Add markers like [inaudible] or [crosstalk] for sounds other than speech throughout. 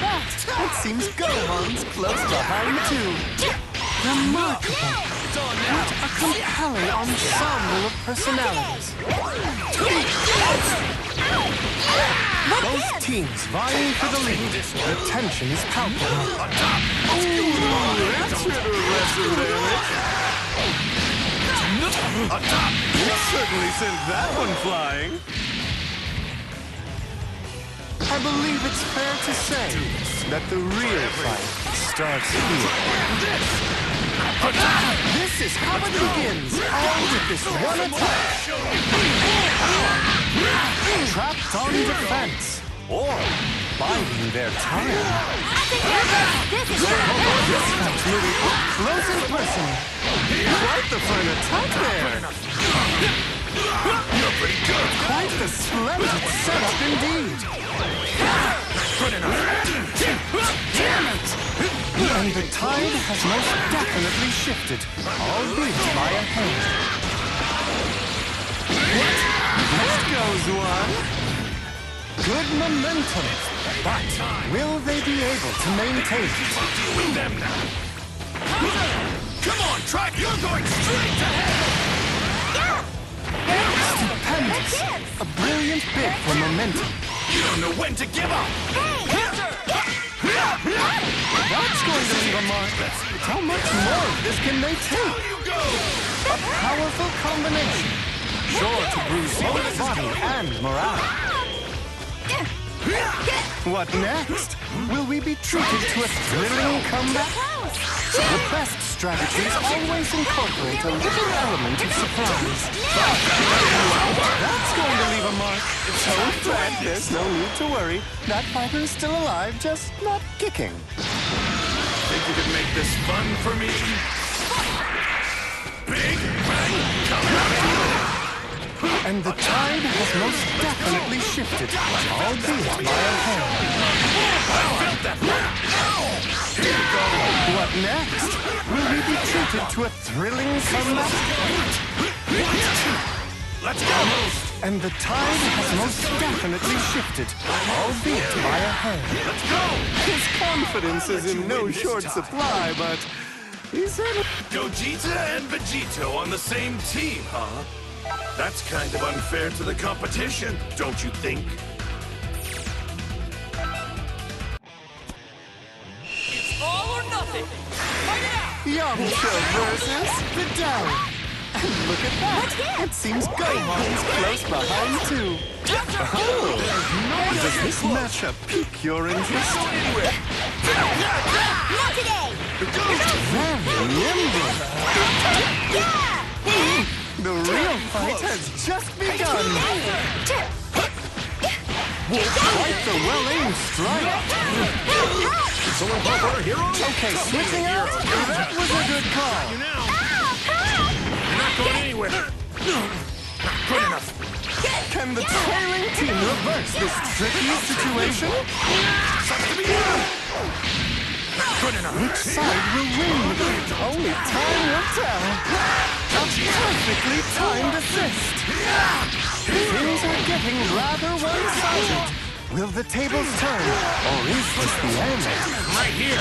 that? Seems Gohan's close behind too. Remarkable. What a compelling ensemble of personalities. Both teams vying for the lead. The tension is palpable. Ooh, that should have. You certainly sent that one flying. I believe it's fair to say that the real fight starts here. This is how it begins, all with this one attack. Trapped on defense, or biding their time. This is This fight's moving up close and personal. Quite the fun attack there. You're pretty good. The tide has most definitely shifted, albeit by a hand. What? There goes one. Good momentum, but will they be able to maintain it? Deal with them now. Come on, try. You're going straight to hell. Stupendous! A brilliant bid for momentum. You don't know when to give up. That's going to leave a mark. How much more of this can they take? A powerful combination. Sure to bruise both body and morale. What next? Will we be treated to a thrilling comeback? The best strategies always incorporate a little element of surprise. That's going to leave a mark. Don't fret, there's no need to worry. That fighter is still alive, just not kicking. You can make this fun for me? Big bang. Come on. And the tide has most definitely shifted, albeit by a hand. I felt that. Here you go. What next? Will we be treated to a thrilling comeback? Let's go. And the tide has most definitely shifted, albeit by a hand. Let's go. His confidence is in no short supply, but he said Gogeta and Vegito on the same team, huh? That's kind of unfair to the competition, don't you think? It's all or nothing. Fight it out. Yamcha versus Videl. And look at that! It seems Gohan's close behind too. Oh, does this matchup pique your interest? Not today! Very nimble. Yeah! The real fight has just begun. Quite the well-aimed strike. Someone pop our heroes? Okay, switching out. That was a good call. Going anywhere. Not good enough. Can the trailing team reverse this tricky situation? Sucks to be you. Not good enough. Which side will win? Only time will tell. A perfectly timed assist. Things are getting rather one-sided. Will the tables turn, or is this the end? Right here.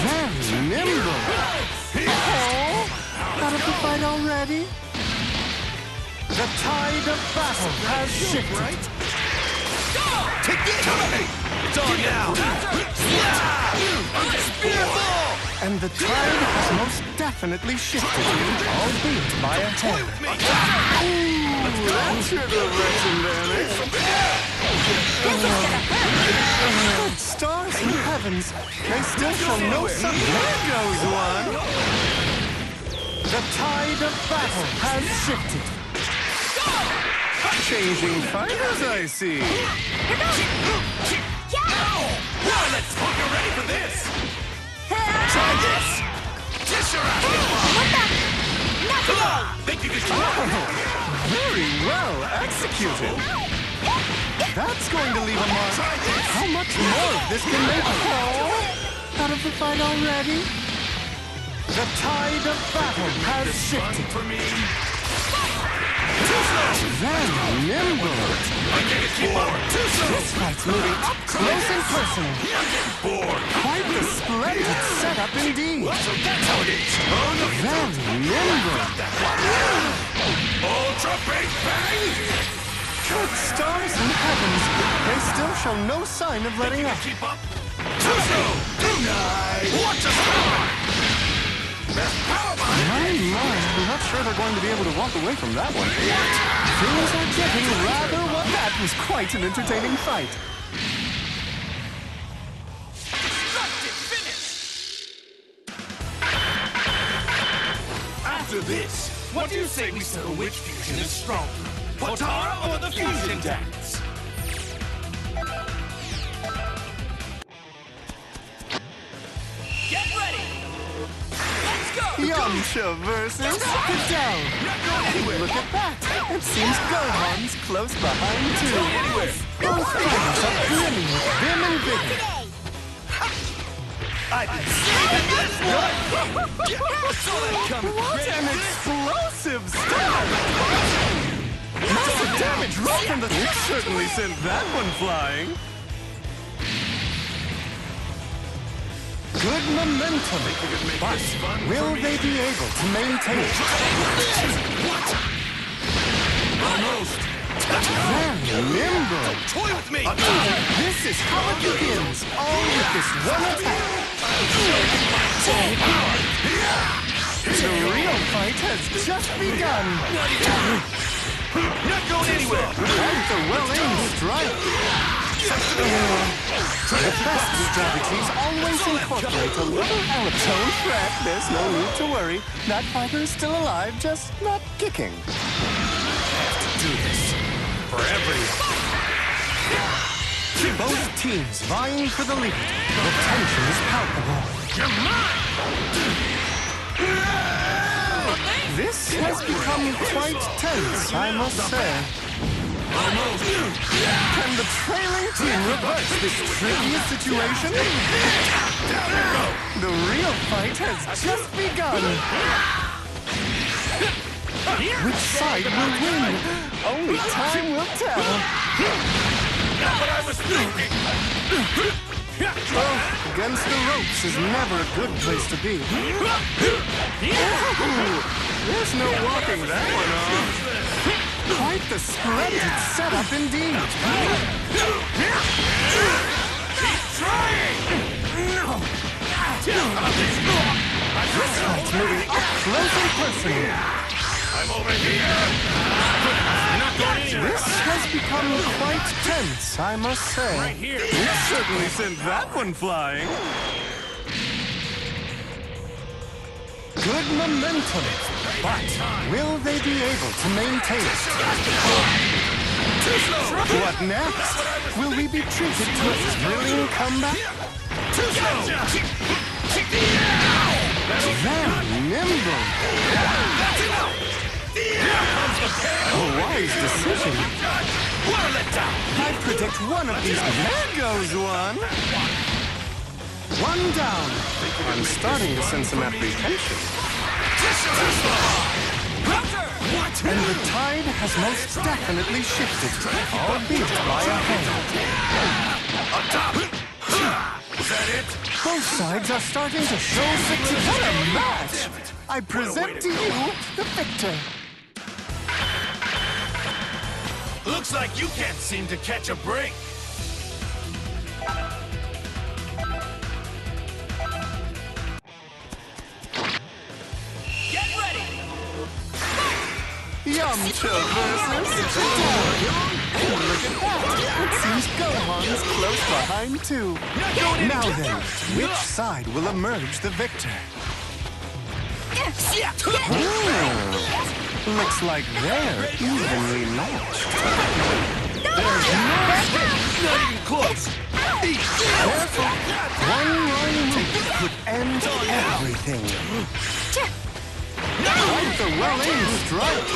Very nimble. Oh, out of the fight already? The tide of battle has shifted. Right? Take it. It's on now. Undisputable. And the tide has most definitely shifted, albeit by a hand. Ooh, that should have lessened damage. Good stars and heavens, they still show no sign. There goes one. The tide of battle has shifted. Changing fighters, I see. Now let's hope you're ready for this. Try this. Kiss your ass. Not today! Think you can Very well executed. That's going to leave a mark. How much more of this can they fall? Out of the fight already? The tide of battle has shifted. for me? Very nimble. I can't keep up. Too slow. This fight's moving up close and personal. listening. Bored. Quite the splendid setup indeed. So that's how it is. Oh. Very nimble. Ultra Big Bang! Good stars and heavens. They still show no sign of letting up. Keep up. Tonight! Watch us power! Best power behind My, my, I'm not sure they're going to be able to walk away from that one. Things are getting rather well. That was quite an entertaining fight. After this, What do you say we settle which fusion is stronger? Potara or the fusion dance? Yamcha versus Videl. Look at that. It seems Gohan's close behind too. Both fighters are brimming with vim and vigor. What an explosive start! Massive damage right from the... You certainly sent that one flying. Good momentum. But will they be able to maintain it? almost. Very nimble. Toy with me! This is how it begins. All with this one attack. The real fight has just begun. Not going anywhere! And the well-aimed strike. The best strategies always incorporate a little Allophone threat. There's no need to worry. That fighter is still alive, just not kicking. To Do this. For everyone. Both teams vying for the lead. The tension is palpable. You're! This has become quite tense, I must say. Can the trailing team reverse this tricky situation? The real fight has just begun. Which side will win? Only time will tell. Not what I was thinking! Oh, against the ropes is never a good place to be. Ooh, There's no walking that one off. Quite the splendid setup indeed. This fight's moving up close and personal. I'm over here! Not going anywhere! This has become quite tense, I must say. Right here! You certainly sent that one flying. Good momentum, but will they be able to maintain it? What next? Will we be treated to a thrilling comeback? Too slow, Jack! Very nimble. A wise decision. I predict one of these. There goes one. Down. I'm starting to sense some apprehension. And the tide has most definitely shifted, albeit by a hand. Is that it? Both sides are starting to show success. What a match! I present to you the victor. Looks like you can't seem to catch a break. Yamcha versus Videl. Look at that. It seems Gohan's close behind too. Now then, which side will emerge the victor? Hmm. Looks like they're evenly matched. There's Not even close! Careful. One wrong move could end everything. Quite the well-aimed strike.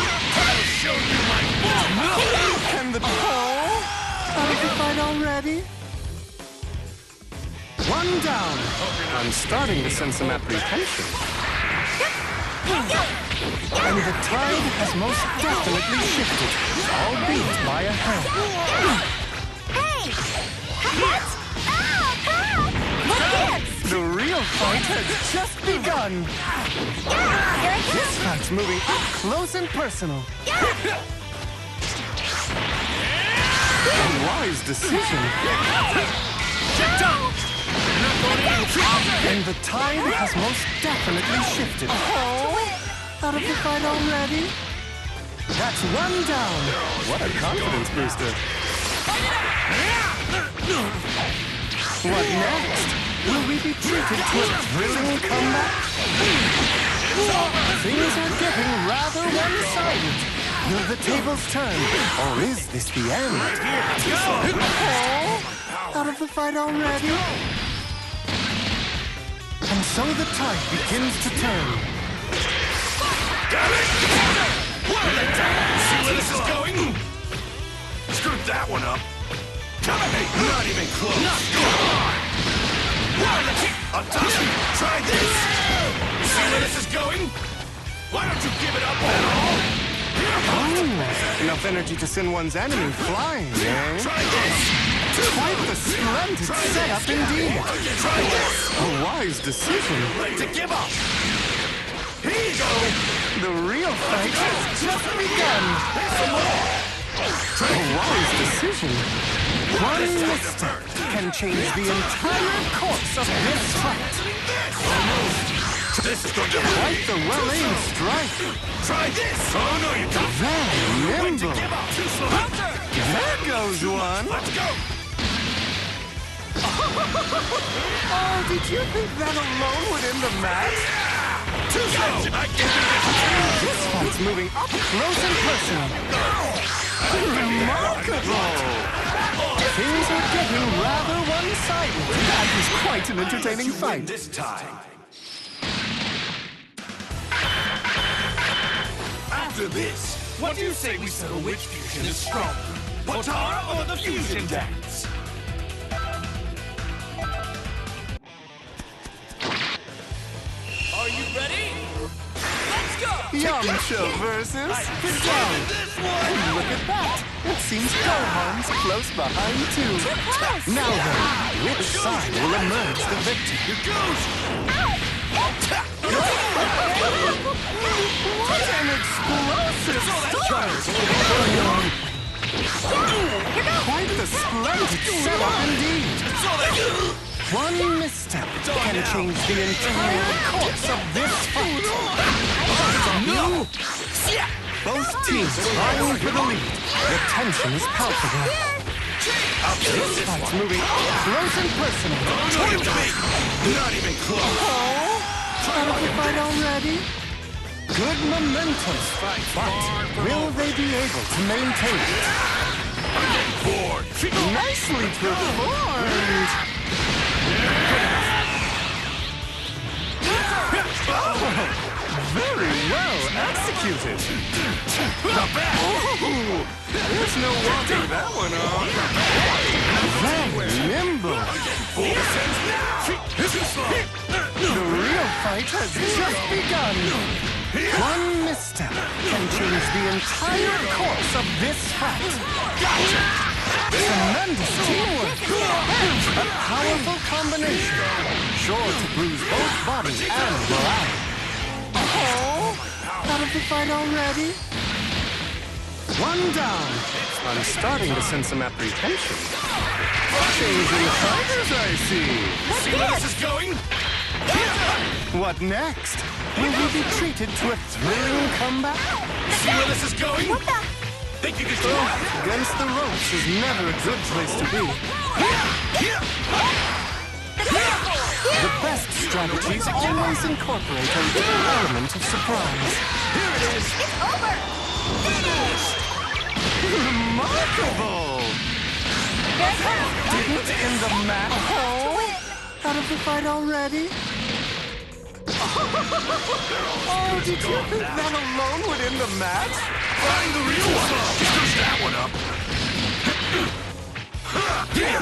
I'll show you my bull! Can the pole out of the fight already? One down. I'm starting to sense some apprehension. And the tide has most definitely shifted, albeit by a hand. Hey! What? Ow! fight has just begun. It This fight's moving up close and personal. A wise decision. And the tide has most definitely shifted. Oh, out of the fight already? That's one down. What a confidence booster. What next? Will we be treated to a thrilling comeback? Things are getting rather one-sided. Will the tables turn, or is this the end? Oh, out of the fight already? And so the tide begins to turn. See? Screwed that one up. Not even close. Try this. See where this is going? Why don't you give it up at all? Enough energy to send one's enemy flying, eh? Try this. Quite the splendid setup indeed. Try this. A wise decision. To give up. Here you go. The real fight has just begun. A wise decision. One misstep can change the entire course of this fight. This is going to Quite the well-aimed strike. Try this. Oh, no, you don't. Very nimble. Give up. Too slow. There goes one. Let's go. [laughs] Oh, did you think that alone would end the match? Too slow. I can do this. This fight's moving up close and personal. Remarkable! Things are getting rather one-sided. That was quite an entertaining fight. This time. After this, What do you say we settle which fusion is stronger? Potara or the fusion dance? Yamcha versus Videl. And look at that! It seems Gohan's close behind too. Now then, which side will emerge the victor? What an explosive start! Quite the splendid setup indeed. One misstep can change the entire course of this. Both teams vying for the lead. The tension is palpable. This fight's moving close and personal. Not even close. Oh, out already? Good momentum. But will they be able to maintain it? Nicely performed! Oh, very well executed! Not bad. There's no walking that one off. Very nimble! Too slow. The real fight has just begun! One misstep can change the entire course of this fight! Gotcha. Tremendous teamwork! And a powerful combination! Sure to bruise both body and morale. Out of the fight already? One down. I'm starting to sense some apprehension. Changing fighters, I see. See where this is going? What next? Will we be treated to a thrilling comeback? See where this is going? What the? Think you can Oh, against the ropes is never a good place to be. The best strategies always incorporate a little element of surprise. Here It's It's over! Finished! Remarkable! Here it! Didn't end the match. Oh, out of the fight already? Oh, did you think that alone would end the match? Find the real one. Screw that one up.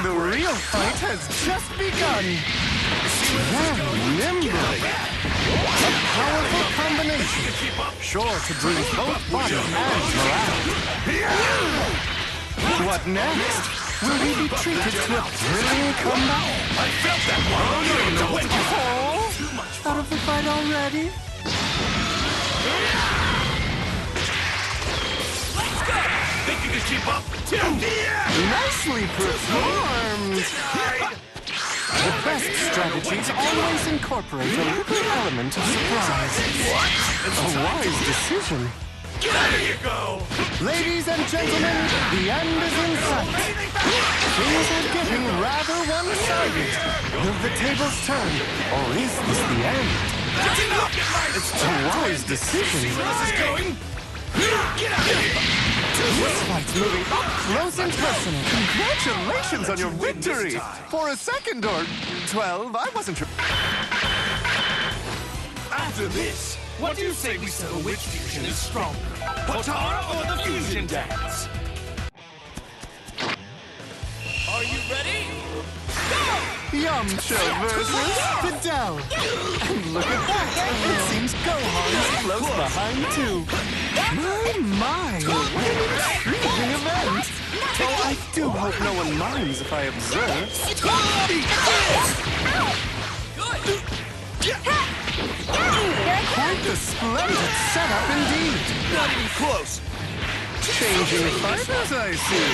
The real fight has just begun. Very nimble. A powerful combination. Sure to bruise both body and morale. What next? Will we be treated to a thrilling comeback? I felt that one. No, no, wait. Oh, much out of the fight already? Let's go! Think you can keep up? Nicely performed! [laughs] The best strategies always incorporate a little element of surprise. A wise decision. There you go! Ladies and gentlemen, the end is in sight. Things are getting rather one-sided. Will the tables turn, or is this the end? That's enough! It's A wise decision. this is going! Get out of here! This fight's moving up close and personal. Congratulations on your victory! For a second or 12, I wasn't sure. After this, What do you say we settle which fusion is stronger? Potara or the fusion dance? Are you ready? Go! Yamcha versus Videl. And look at that! It seems Gohan's close behind too. My, my, what an intriguing event! Oh, I do hope no one minds if I observe. Quite the splendid setup indeed. not even close! Changing fighters, I see.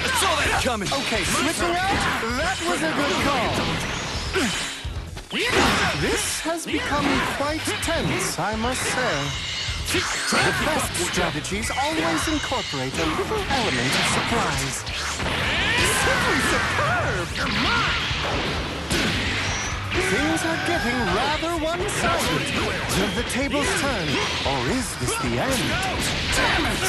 I saw that coming! Okay, switching out? That was a good call. This has become quite tense, I must say. The best strategies always incorporate a little element of surprise. Simply superb! Things are getting rather one-sided. Will the tables turn, or is this the end? Damn it!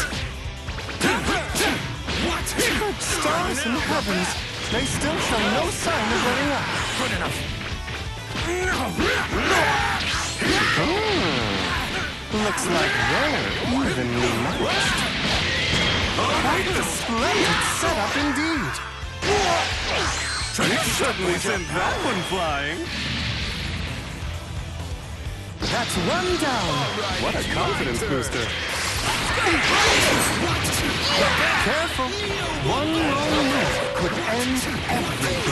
What? Good stars in heavens, they still show no sign of letting up. Good enough. Looks like they're evenly matched. Quite a splendid setup indeed. You certainly sent that one flying. That's one down. What a confidence booster. Careful. One wrong move could end everything.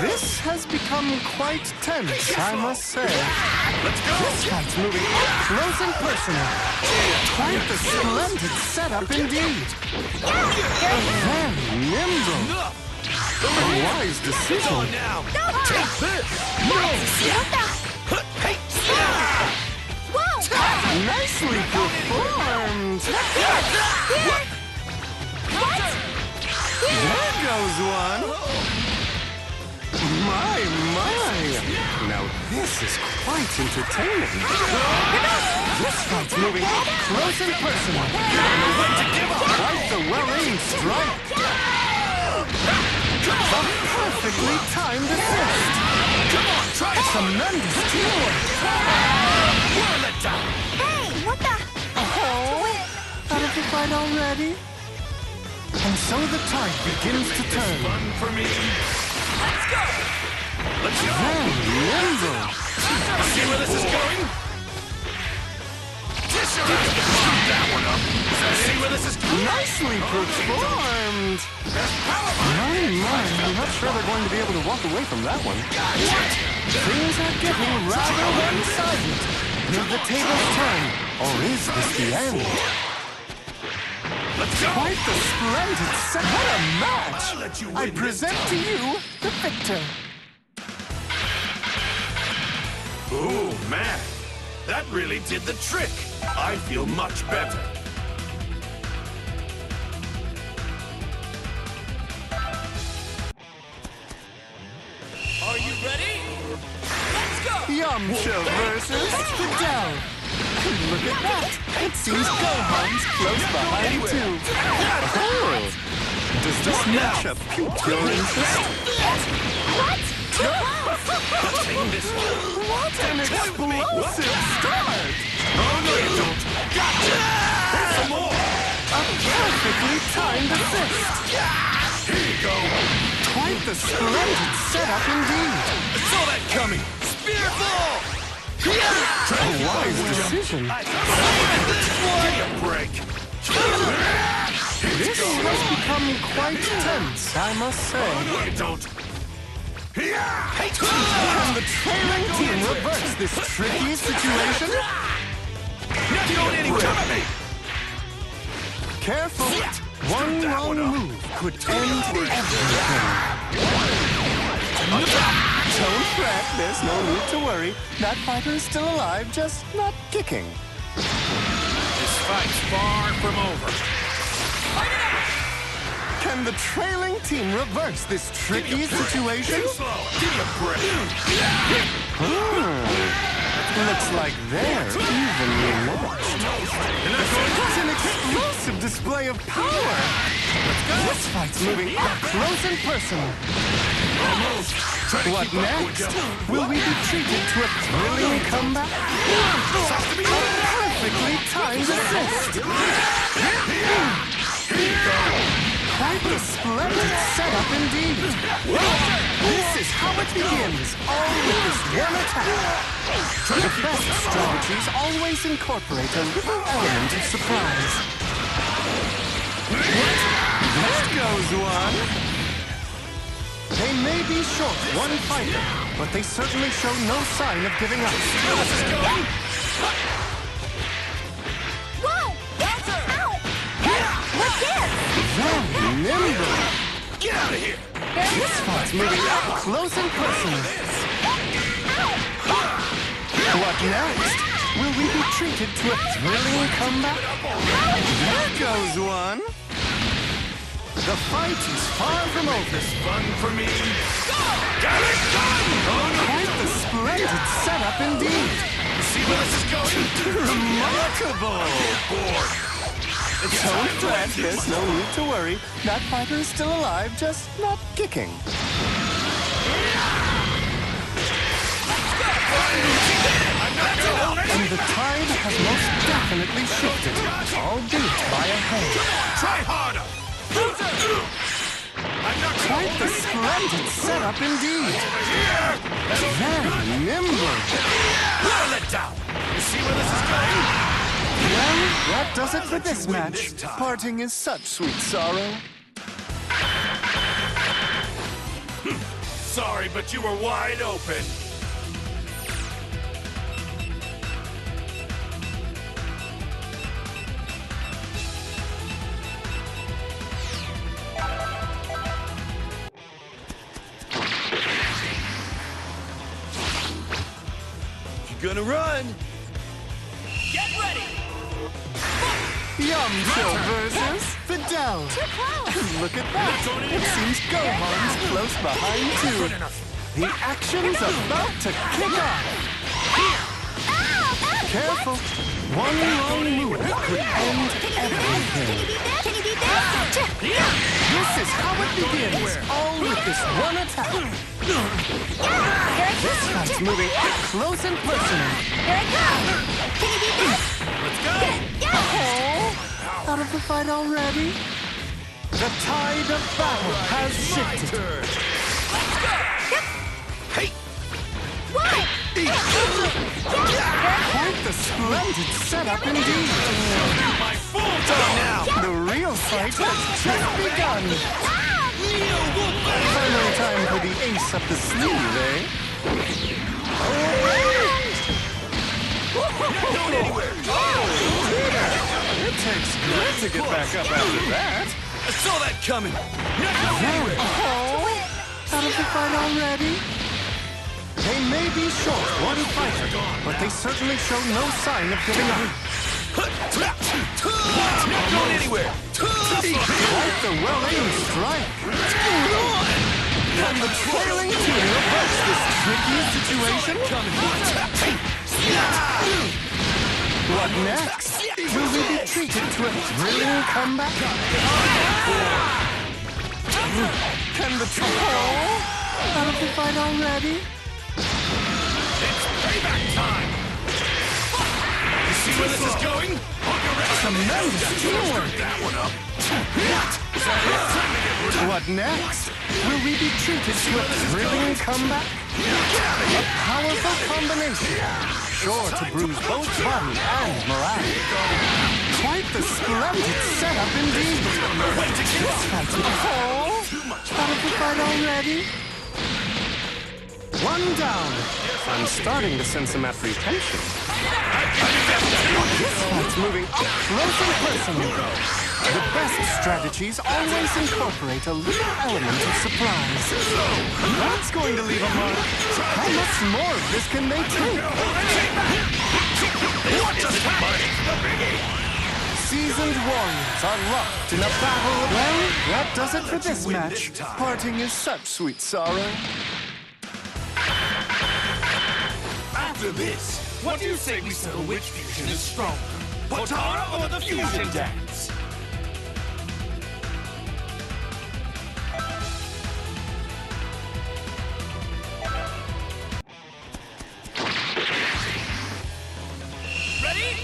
This has become quite tense, I must say. Let's go! This fight's moving up close and personal. Quite the splendid setup indeed. Very nimble. A wise decision. Now! Take this! Hey! Nicely performed. There goes one. My, my. Now this is quite entertaining. This fight's moving up close and personal. No way to give up! Quite the well-aimed strike. A perfectly timed assist. Come on, try it! Tremendous teamwork. Whirl it down! Hey, what the? Oh, out of the fight already? And so the tide begins to turn. Fun for me! Let's go! Let's go! Nimble. See where this is going? Dish her out! Scoop that one up! See where this is going? Nicely oh, performed. My, my, I'm not sure they're going to be able to walk away from that one. What? Things are getting rather one-sided. Will the tables turn, or is this the end? Let's go! Quite the splendid set. What a match! I'll let you win this present to you the victor. Ooh, man. That really did the trick. I feel much better. Are you ready? Let's go! Yamcha versus Videl. Look at that. It seems Gohan's close behind too. Oh, does this matchup pique your interest? One. What an explosive start! Oh, no, you don't. Gotcha! Here's some more. A perfectly timed assist. Here you go. Quite the splendid setup indeed. I saw that coming. Spear ball. A wise decision. Give me a break. This has become quite tense, I must say. Don't. Can the trailing team reverse this tricky situation? Not going anywhere. Careful. One wrong move could end everything. Don't fret, there's no need to worry. That fighter is still alive, just not kicking. This fight's far from over. Can the trailing team reverse this tricky situation? Slow. Give me a break. Hmm. Looks like they're evenly matched. That's an explosive display of power. This fight's moving up close and personal. What next? Will we be treated to a thrilling comeback? A perfectly timed assist. Quite the splendid setup indeed. This is how it begins, all with this one attack. The best strategies always incorporate a little element of surprise. There goes one. They may be short one fighter, but they certainly show no sign of giving up. Whoa! Ow! What's this? Very nimble. Get out of here. This fight's moving up close and personal. What next? Will we be treated to a thrilling comeback? There goes one. The fight is far from over. This Fun for me. Got it done. Oh, Quite the splendid setup indeed. See where this is going? Remarkable. Don't fret, there's no need to worry. That fighter is still alive, just not kicking. And the tide has most definitely shifted, albeit by a hair. Try harder. Quite the splendid setup indeed. Very nimble. Roll it down. You see where this is going? Well, that does it for this match. Parting is such sweet sorrow. Hmm. Sorry, but you were wide open. Videl. [laughs] Look at that. It seems Gohan's close behind too. The action's about to kick off. Careful. One wrong move could end everything. Can you beat this? This is how it begins, all with this one attack. This fight's moving up close and personal. Here I come! Can you beat this? Let's go! Oh, out of the fight already? The tide of battle has shifted. Hey! What? Quite the splendid setup indeed. My full time now! The real fight has just begun. Final time for the ace up the sleeve, eh? Anywhere! It takes grit to get back up after that. I saw that coming! Not going anywhere! Oh, out of the fight already? They may be short one fighter, but they certainly show no sign of giving up. Not going anywhere! Quite the well-aimed strike. Can the trailing team reverse this tricky situation? What next? Will we be treated to a thrilling comeback? Can the troll out of the fight already? It's payback time! You see where this is going? Hold your rest. Tremendous teamwork. That one up. What next? Will we be treated to a thrilling comeback? A powerful combination, sure to bruise both body and morale. Quite the splendid setup indeed. Oh, out of the fight already? One down. I'm starting to sense some apprehension. This fight's moving up close and personal. The best strategies always incorporate a little element of surprise. That's going to leave a mark. How much more of this can they take? Seasoned warriors are locked in a battle. Of- Well, that does it for this match. Parting is such sweet sorrow. After this, what do you say we settle which fusion is stronger? Potara or the fusion dance? Ready?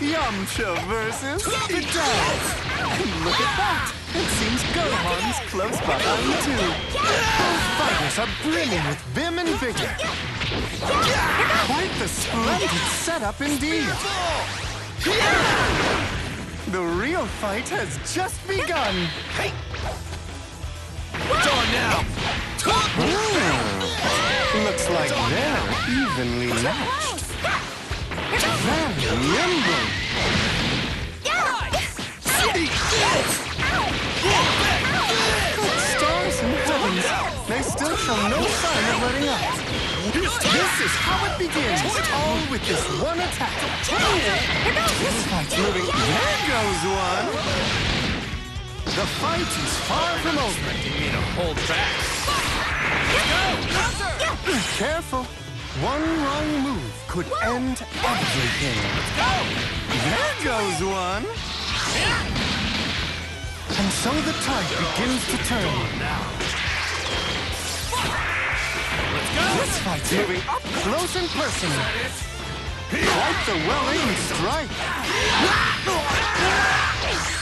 Yamcha versus the Dance. [laughs] Look at that. It seems Gohan's close behind too. Both fighters are brimming with vim and vigor. Quite the splendid setup indeed. The real fight has just begun. Hey. Dawn now! Looks like they're evenly matched. Very nimble. Good stars and heavens. They still show no sign of letting up. This is how it begins, all with this one attack. This fight's moving. There goes one. The fight is far from over. You to hold back. Go! Careful. One wrong move could end everything. Go. There goes one. And so the tide begins to turn. This fight's moving up close and personal. Quite the well-aimed strike.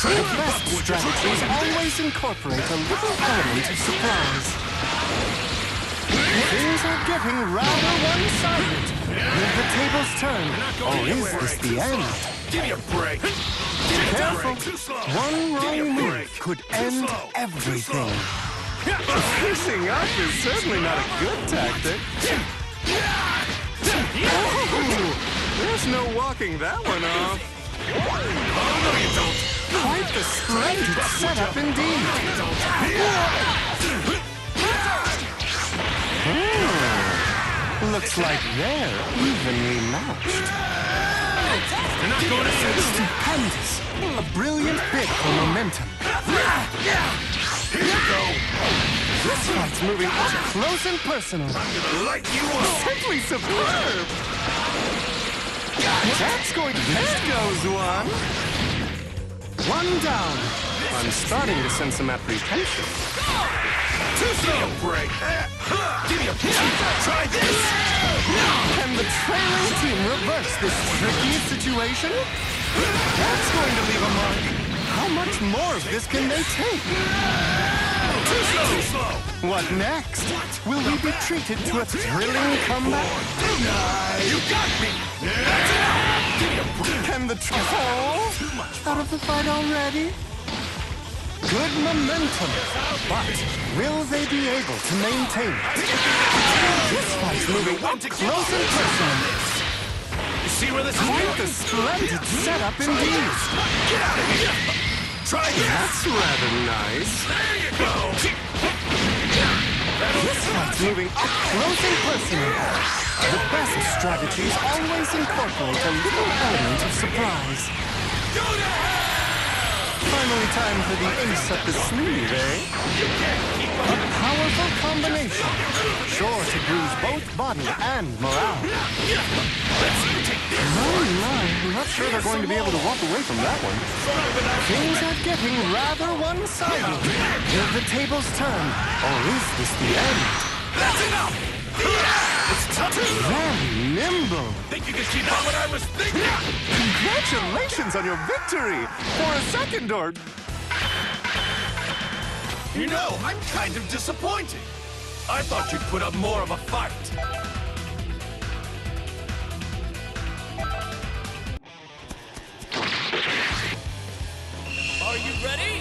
The best strategies always incorporate a little element of surprise. Things are getting rather one-sided. Will the tables turn, or is this the end? Give me a break. Give me a Careful. break. Too slow. One wrong move could end everything. Facing up is certainly not a good tactic. There's no walking that one off. Oh, no, you don't. Quite the splendid setup indeed. Hmm. Looks like they're evenly matched. You're not going to Stupendous. A brilliant bit for momentum. Here you go. This fight's moving up close and personal. Light you up. Simply superb. That's going. to There goes one. One down. I'm starting to sense some apprehension. Too slow. Give me a break. Give me a break. Try this. Can the trailing team reverse this tricky situation? That's going to leave a mark. How much more of this can they take? Too slow. Too slow. What next? Will we be treated to a thrilling comeback? You got me. That's enough. Give me a break. Can the fall out of the fight already? Good momentum, but will they be able to maintain it? This fight's moving up close and personal. You see where this is Quite the splendid setup indeed. Get out of here. Try this. That's rather nice. There you go. This fight's moving up close and personal. The best strategies always incorporate a little element of surprise. Go to hell. Finally time for the ace up the sleeve, eh? A powerful combination. Sure to bruise both body and morale. My, my, I'm not sure they're going to be able to walk away from that one. Things are getting rather one-sided. Will the tables turn, or is this the end? That's enough. Very nimble. Think you can keep up what I was thinking? Congratulations on your victory! For a second or... You know, I'm kind of disappointed. I thought you'd put up more of a fight. Are you ready?